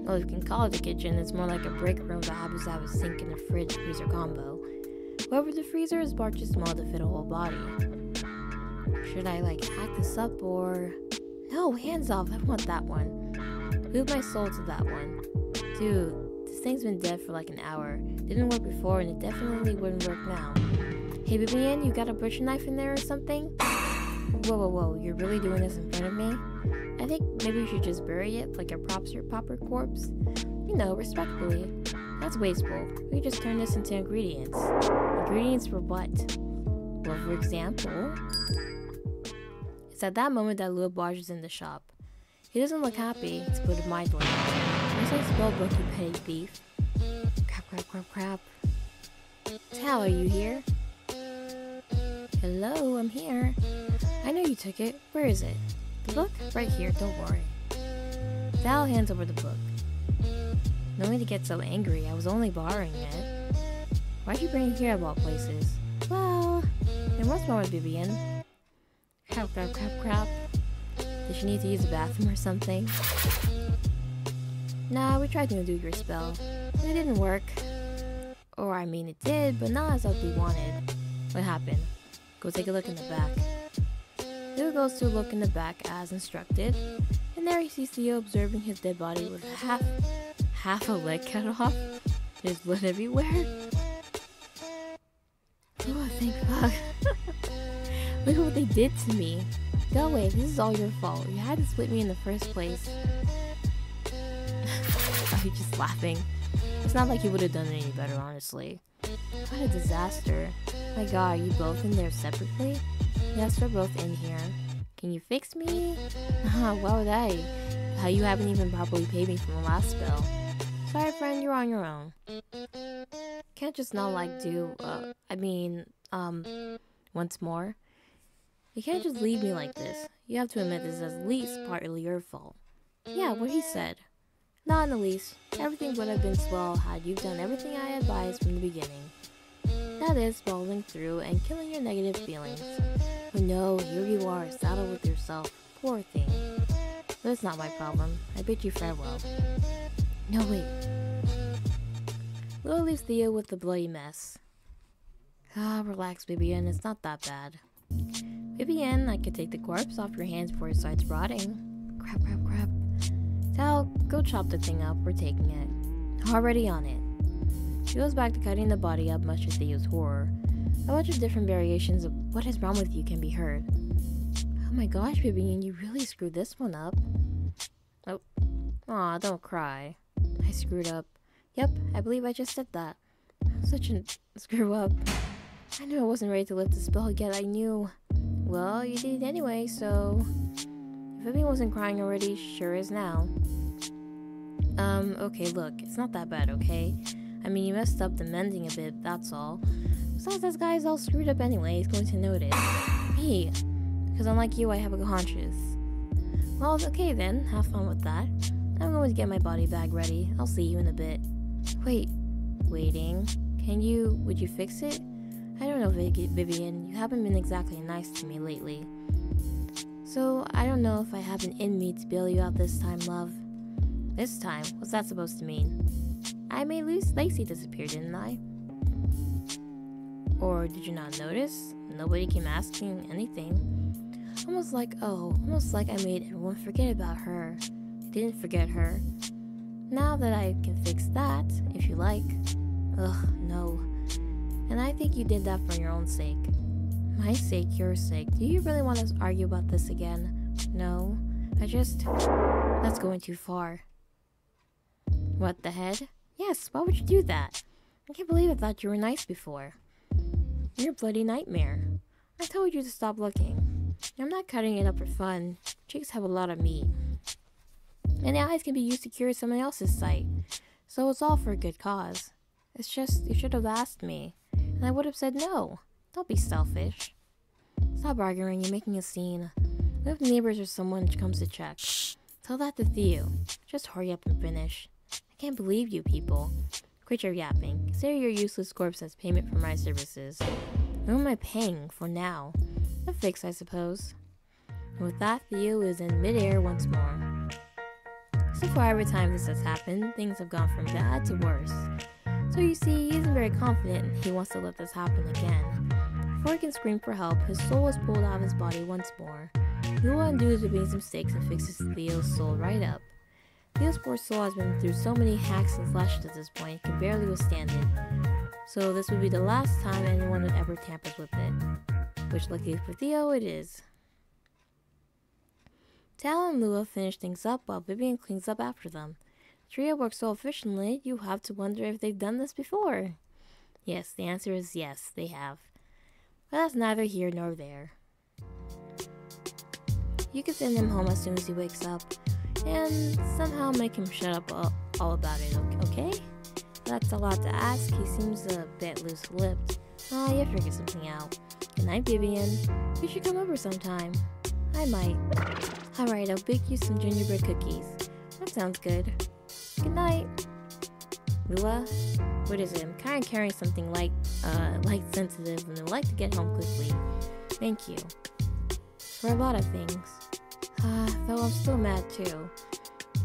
Well, you can call it a kitchen, it's more like a break room that happens to have a sink and a fridge freezer combo. However, the freezer is far too small to fit a whole body. Should I like hack this up or... No, hands off, I want that one. Move my soul to that one. Dude, this thing's been dead for like an hour. Didn't work before and it definitely wouldn't work now. Hey Vivian, you got a butcher knife in there or something? Whoa, whoa, whoa, you're really doing this in front of me? I think maybe we should just bury it like a proper popper corpse. You know, respectfully. That's wasteful. We just turn this into ingredients. Ingredients for what? Well, for example, it's at that moment that Lua barges in the shop. He doesn't look happy, to put it mildly. Looks like spellbook, you petty thief. Crap, crap, crap, crap. Tal, are you here? Hello, I'm here. I know you took it. Where is it? The book? Right here, don't worry. Val hands over the book. No need to get so angry, I was only borrowing it. Why'd you bring it here of all places? Well, and what's wrong with Vivian? Crap, crap, crap, crap. Did she need to use the bathroom or something? Nah, we tried to do your spell. But it didn't work. Or I mean it did, but not as we wanted. What happened? Go take a look in the back. Leo goes to look in the back as instructed, and there he sees Thiu observing his dead body with half half a leg cut off. There's blood everywhere. Oh, thank fuck. Look at what they did to me. Go away, this is all your fault. You had to split me in the first place. <laughs> oh, he's just laughing. It's not like he would have done it any better, honestly. What a disaster. My god, are you both in there separately? Yes, we're both in here. Can you fix me? Why would I? How you haven't even properly paid me from the last spell. Sorry, friend, you're on your own. Can't just not like do, uh, I mean, um, once more. You can't just leave me like this. You have to admit this is at least partly your fault. Yeah, what he said. Not in the least. Everything would have been swell had you done everything I advised from the beginning. That is, following through and killing your negative feelings. But no, here you are, saddled with yourself. Poor thing. That's not my problem. I bid you farewell. No, wait. Lua leaves Thiu with the bloody mess. Ah, relax, Vivian. It's not that bad. Vivian, I could take the corpse off your hands before it starts rotting. Crap, crap, crap. Tal, go chop the thing up. We're taking it. Already on it. She goes back to cutting the body up, much to Thiu's horror. A bunch of different variations of what is wrong with you can be heard. Oh my gosh, Vivian, you really screwed this one up. Oh. Aw, don't cry. I screwed up. Yep, I believe I just said that. Such a screw up. I knew I wasn't ready to lift the spell yet. I knew. Well, you did it anyway, so. If Vivian wasn't crying already, sure is now. Um, okay, look, it's not that bad, okay? I mean, you messed up the mending a bit, that's all. Besides, this guy's all screwed up anyway, he's going to notice. <sighs> Me. Because unlike you, I have a conscience. Well, okay then, have fun with that. I'm going to get my body bag ready. I'll see you in a bit. Wait. Waiting. Can you... would you fix it? I don't know, Vivian. You haven't been exactly nice to me lately. So, I don't know if I have an in me to bail you out this time, love. This time? What's that supposed to mean? I made Luce Lacey disappear, didn't I? Or did you not notice? Nobody came asking anything. Almost like, oh, almost like I made everyone forget about her. I Didn't forget her. Now that I can fix that, if you like. Ugh, no. And I think you did that for your own sake. My sake, your sake. Do you really want to argue about this again? No. I just. That's going too far. What the head? Yes, why would you do that? I can't believe I thought you were nice before. You're a bloody nightmare. I told you to stop looking. I'm not cutting it up for fun. Chicks have a lot of meat. And the eyes can be used to cure someone else's sight. So it's all for a good cause. It's just, you should have asked me. And I would have said no. Don't be selfish. Stop arguing, you're making a scene. What if neighbors or someone comes to check? Tell that to Thiu. Just hurry up and finish. I can't believe you people. Quit your yapping. Consider your useless corpse as payment for my services. Who am I paying for now? A fix, I suppose. And with that, Thiu is in midair once more. So far, every time this has happened, things have gone from bad to worse. So you see, he isn't very confident he wants to let this happen again. Before he can scream for help, his soul is pulled out of his body once more. He will undo his repeating mistakes and fixes Thiu's soul right up. Thiu's poor soul has been through so many hacks and slashes at this point, it can barely withstand it. So this would be the last time anyone would ever tampers with it. Which lucky for Thiu, it is. Tal and Lua finish things up while Vivian cleans up after them. The trio works so efficiently, you have to wonder if they've done this before. Yes, the answer is yes, they have. That's neither here nor there. You can send him home as soon as he wakes up, and somehow make him shut up all, about it, okay? That's a lot to ask, he seems a bit loose-lipped. Ah, you figure something out. Good night, Vivian. You should come over sometime. I might. Alright, I'll bake you some gingerbread cookies. That sounds good. Good night. Lua? What is it? I'm kind of carrying something light, uh, light sensitive, and I'd like to get home quickly. Thank you. For a lot of things. Uh, though I'm still mad too.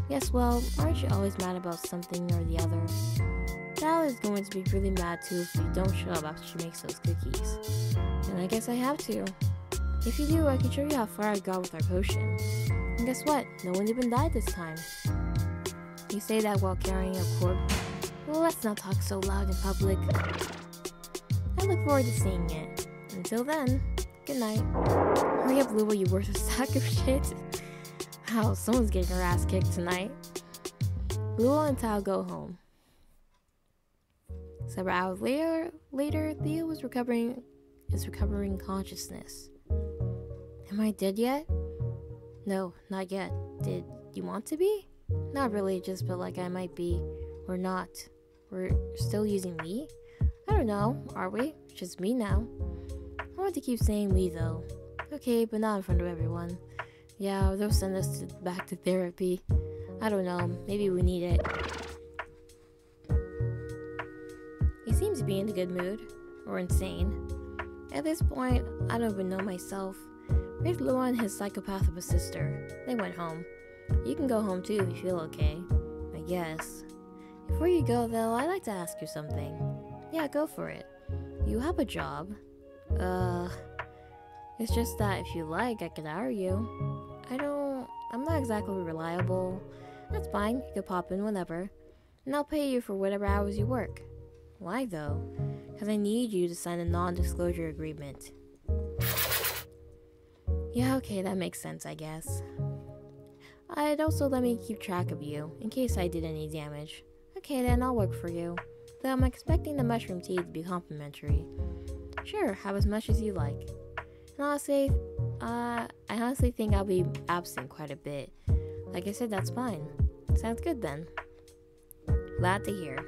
Yes, well, aren't you always mad about something or the other? Sal is going to be really mad too if you don't show up after she makes those cookies. And I guess I have to. If you do, I can show you how far I got with our potion. And guess what? No one even died this time. You say that while carrying a cord let's not talk so loud in public. I look forward to seeing it. Until then, good night. Hurry up, Lua, you worthless sack of shit. Wow, someone's getting her ass kicked tonight. Lua and Tao go home. Several hours later, later, Thiu was recovering is recovering consciousness. Am I dead yet? No, not yet. Did you want to be? Not really, just felt like I might be, or not. We're still using we? I don't know, are we? Just me now. I want to keep saying we though. Okay, but not in front of everyone. Yeah, they'll send us to, back to therapy. I don't know, maybe we need it. He seems to be in a good mood. Or insane. At this point, I don't even know myself. Lua and his psychopath of a sister? They went home. You can go home too if you feel okay. I guess. Before you go, though, I'd like to ask you something. Yeah, go for it. You have a job. Uh, it's just that if you like, I could hire you. I don't. I'm not exactly reliable. That's fine, you could pop in whenever. And I'll pay you for whatever hours you work. Why though? Because I need you to sign a non disclosure agreement. Yeah, okay, that makes sense, I guess. I'd also let me keep track of you, in case I did any damage. Okay then, I'll work for you. Though I'm expecting the mushroom tea to be complimentary. Sure, have as much as you like. And honestly, uh, I honestly think I'll be absent quite a bit. Like I said, that's fine. Sounds good then. Glad to hear.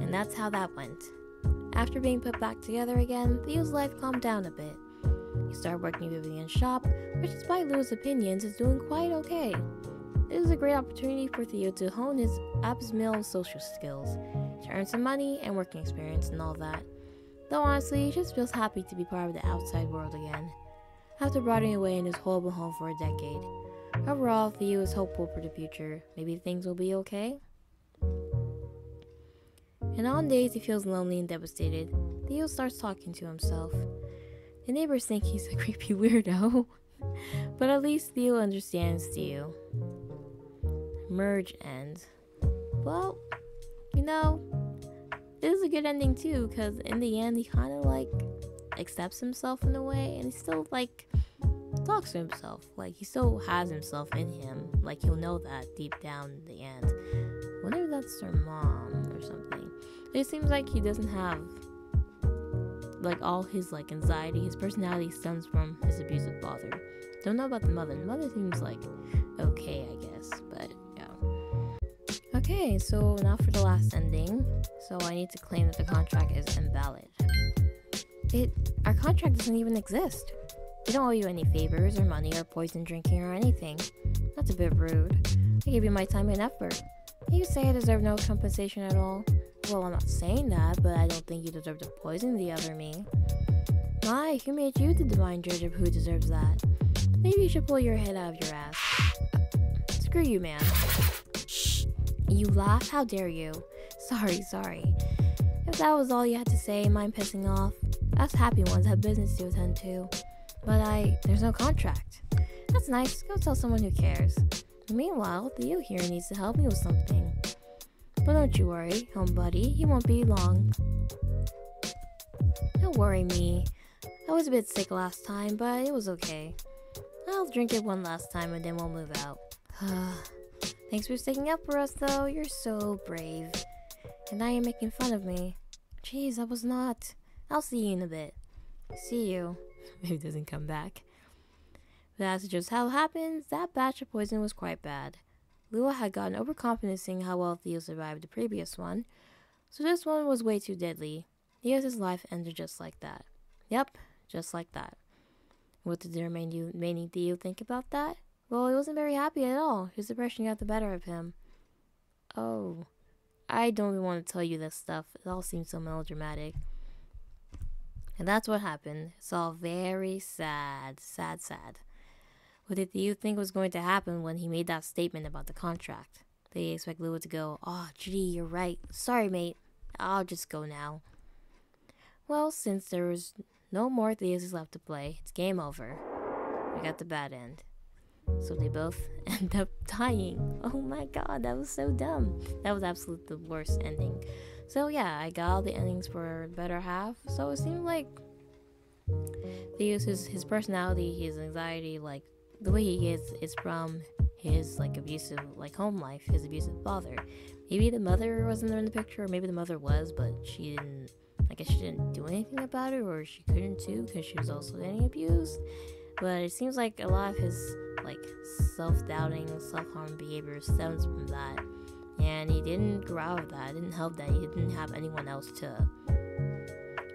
And that's how that went. After being put back together again, Thiu's life calmed down a bit. He started working at Vivian's shop, which despite Lua's opinions is doing quite okay. It is a great opportunity for Thiu to hone his abysmal social skills, to earn some money and working experience and all that. Though honestly, he just feels happy to be part of the outside world again. after rotting away in his horrible home for a decade. Overall, Thiu is hopeful for the future. Maybe things will be okay? And on days he feels lonely and devastated, Thiu starts talking to himself. The neighbors think he's a <laughs> creepy weirdo, <laughs> but at least Thiu understands Thiu. Merge ends. Well, you know, this is a good ending too, because in the end, he kind of like accepts himself in a way, and he still like talks to himself. Like he still has himself in him. Like he'll know that deep down in the end. If that's her mom or something. It seems like he doesn't have like all his like anxiety, his personality stems from his abusive father. Don't know about the mother. The mother seems like okay, Okay, so now for the last ending. So I need to claim that the contract is invalid. It our contract doesn't even exist. We don't owe you any favors or money or poison drinking or anything. That's a bit rude. I gave you my time and effort. You say I deserve no compensation at all. Well, I'm not saying that, but I don't think you deserve to poison the other me. My, who made you the divine judge of who deserves that? Maybe you should pull your head out of your ass. Screw you, man. You laugh? How dare you? Sorry, sorry. If that was all you had to say, mind pissing off. Us happy ones have business to attend to. But I, there's no contract. That's nice. Go tell someone who cares. Meanwhile, Thiu here needs to help me with something. But don't you worry, home buddy. He won't be long. Don't worry me. I was a bit sick last time, but it was okay. I'll drink it one last time and then we'll move out. <sighs> <sighs> Thanks for sticking up for us, though. You're so brave. And now you're making fun of me. Jeez, I was not. I'll see you in a bit. See you. <laughs> Maybe doesn't come back. As just how it happens, that batch of poison was quite bad. Lua had gotten overconfident seeing how well Thiu survived the previous one, so this one was way too deadly. Thiu's life ended just like that. Yep, just like that. What did the remaining Thiu think about that? Well, he wasn't very happy at all. His depression got the better of him. Oh, I don't even want to tell you this stuff. It all seems so melodramatic. And that's what happened. It's all very sad, sad, sad. What did you think was going to happen when he made that statement about the contract? They expect Lua to go, Oh, gee, you're right. Sorry, mate. I'll just go now. Well, since there was no more Theas left to play, it's game over. We got the bad end. So they both <laughs> end up dying. Oh my god, that was so dumb. That was absolutely the worst ending. So yeah, I got all the endings for better half. So it seemed like Theus his his personality, his anxiety, like the way he is is from his like abusive like home life, his abusive father. Maybe the mother wasn't there in the picture, or maybe the mother was, but she didn't. I guess she didn't do anything about it, or she couldn't too, because she was also getting abused. But it seems like a lot of his like self-doubting, self-harm behavior stems from that, and he didn't grow out of that. It didn't help that he didn't have anyone else to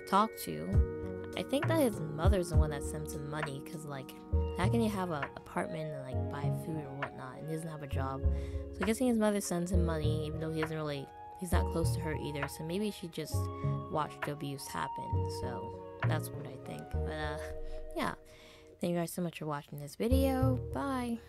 talk to I think that his mother's the one that sends him money because, like, how can he have an apartment and, like, buy food or whatnot and he doesn't have a job? So, I'm guessing his mother sends him money even though he doesn't really, he's not close to her either. So, maybe she just watched abuse happen. So, that's what I think. But, uh, yeah. Thank you guys so much for watching this video. Bye.